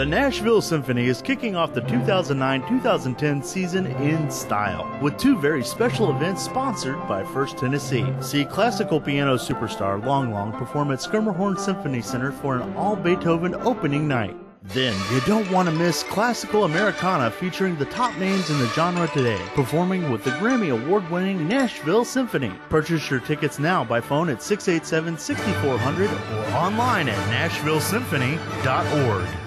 The Nashville Symphony is kicking off the 2009 2010 season in style with two very special events sponsored by First Tennessee. See classical piano superstar Lang Lang perform at Schermerhorn Symphony Center for an all Beethoven opening night. Then you don't want to miss classical Americana featuring the top names in the genre today, performing with the Grammy Award winning Nashville Symphony. Purchase your tickets now by phone at 687 6400 or online at nashvillesymphony.org.